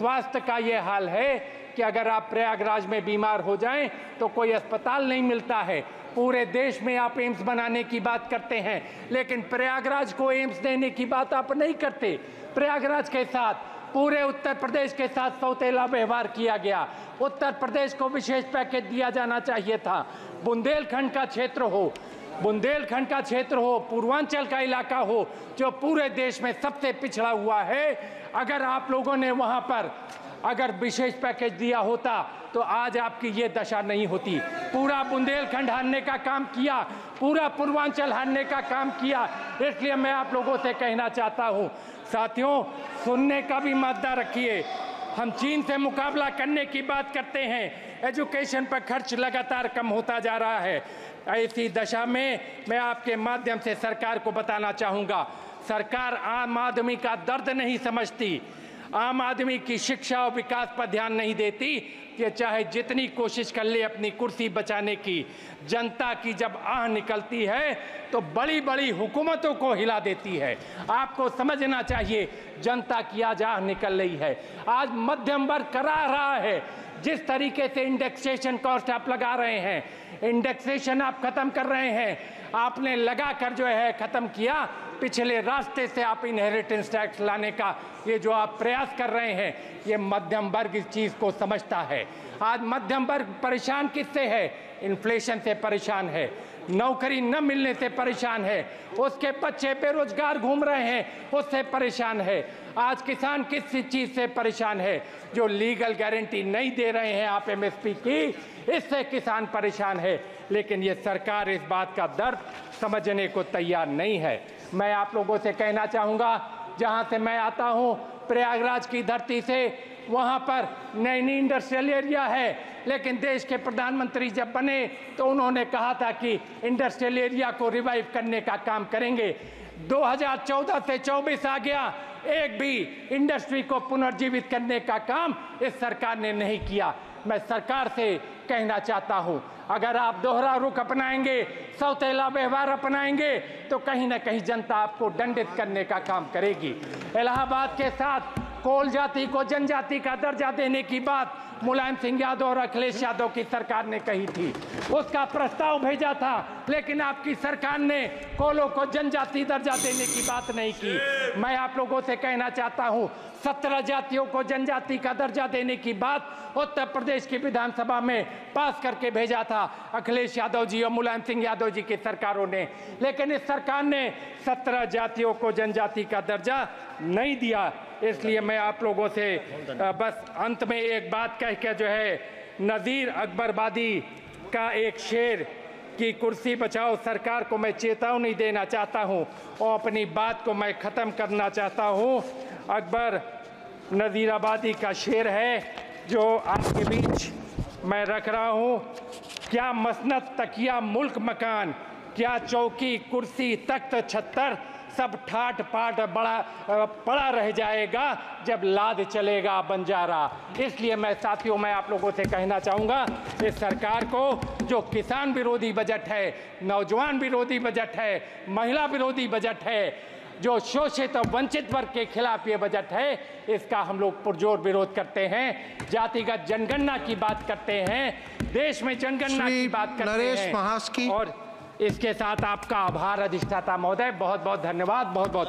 स्वास्थ्य का ये हाल है कि अगर आप प्रयागराज में बीमार हो जाएँ तो कोई अस्पताल नहीं मिलता है। पूरे देश में आप एम्स बनाने की बात करते हैं, लेकिन प्रयागराज को एम्स देने की बात आप नहीं करते। प्रयागराज के साथ, पूरे उत्तर प्रदेश के साथ सौतेला व्यवहार किया गया। उत्तर प्रदेश को विशेष पैकेज दिया जाना चाहिए था। बुंदेलखंड का क्षेत्र हो बुंदेलखंड का क्षेत्र हो, पूर्वांचल का इलाका हो, जो पूरे देश में सबसे पिछड़ा हुआ है, अगर आप लोगों ने वहाँ पर अगर विशेष पैकेज दिया होता तो आज आपकी ये दशा नहीं होती। पूरा बुंदेलखंड हारने का काम किया, पूरा पूर्वांचल हारने का काम किया, इसलिए मैं आप लोगों से कहना चाहता हूँ, साथियों, सुनने का भी मद्दा रखिए। हम चीन से मुकाबला करने की बात करते हैं। एजुकेशन पर खर्च लगातार कम होता जा रहा है। ऐसी दशा में मैं आपके माध्यम से सरकार को बताना चाहूँगा। सरकार आम आदमी का दर्द नहीं समझती। आम आदमी की शिक्षा और विकास पर ध्यान नहीं देती कि चाहे जितनी कोशिश कर ले अपनी कुर्सी बचाने की। जनता की जब आह निकलती है तो बड़ी बड़ी हुकूमतों को हिला देती है। आपको समझना चाहिए, जनता की आज आह निकल रही है। आज मध्यम वर्ग करा रहा है। जिस तरीके से इंडेक्सेशन कॉस्ट आप लगा रहे हैं इंडेक्सेशन आप खत्म कर रहे हैं, आपने लगा कर जो है खत्म किया पिछले रास्ते से आप इनहेरिटेंस टैक्स लाने का ये जो आप प्रयास कर रहे हैं, ये मध्यम वर्ग इस चीज़ को समझता है। आज मध्यम वर्ग परेशान किससे है? इन्फ्लेशन से परेशान है, नौकरी न मिलने से परेशान है, उसके बच्चे बेरोजगार घूम रहे हैं, उससे परेशान है। आज किसान किस चीज़ से परेशान है? जो लीगल गारंटी नहीं दे रहे हैं आप एमएसपी की, इससे किसान परेशान है। लेकिन ये सरकार इस बात का दर्द समझने को तैयार नहीं है। मैं आप लोगों से कहना चाहूँगा, जहाँ से मैं आता हूँ, प्रयागराज की धरती से, वहाँ पर नैनी इंडस्ट्रियल एरिया है। लेकिन देश के प्रधानमंत्री जब बने तो उन्होंने कहा था कि इंडस्ट्रियल एरिया को रिवाइव करने का काम करेंगे। 2014 से 24 आ गया, एक भी इंडस्ट्री को पुनर्जीवित करने का काम इस सरकार ने नहीं किया। मैं सरकार से कहना चाहता हूँ, अगर आप दोहरा रुख अपनाएँगे, सौतेला व्यवहार अपनाएँगे तो कहीं ना कहीं जनता आपको दंडित करने का काम करेगी। इलाहाबाद के साथ कोल जाति को जनजाति का दर्जा देने की बात मुलायम सिंह यादव और अखिलेश यादव की सरकार ने कही थी। उसका प्रस्ताव भेजा था, लेकिन आपकी सरकार ने कोलों को जनजाति दर्जा देने की बात नहीं की। मैं आप लोगों से कहना चाहता हूँ, सत्रह जातियों को जनजाति का दर्जा देने की बात उत्तर प्रदेश की विधानसभा में पास करके भेजा था अखिलेश यादव जी और मुलायम सिंह यादव जी की सरकारों ने। लेकिन इस सरकार ने सत्रह जातियों को जनजाति का दर्जा नहीं दिया। इसलिए मैं आप लोगों से बस अंत में एक बात कह के जो है नज़ीर अकबरबादी का एक शेर की कुर्सी बचाओ सरकार को मैं चेतावनी देना चाहता हूँ और अपनी बात को मैं ख़त्म करना चाहता हूँ। अकबर नज़ीराबादी का शेर है जो आपके बीच मैं रख रहा हूँ। क्या मसनत तकिया मुल्क मकान, क्या चौकी कुर्सी तख्त छत्तर सब ठाट पाट बड़ा पड़ा रह जाएगा जब लाद चलेगा बंजारा। इसलिए मैं साथियों मैं आप लोगों से कहना चाहूँगा इस सरकार को जो किसान विरोधी बजट है नौजवान विरोधी बजट है महिला विरोधी बजट है जो शोषित और वंचित वर्ग के खिलाफ ये बजट है इसका हम लोग पुरजोर विरोध करते हैं। जातिगत जनगणना की बात करते हैं देश में जनगणना की बात करते हैं। और इसके साथ आपका आभार अधिष्ठाता महोदय बहुत बहुत धन्यवाद बहुत बहुत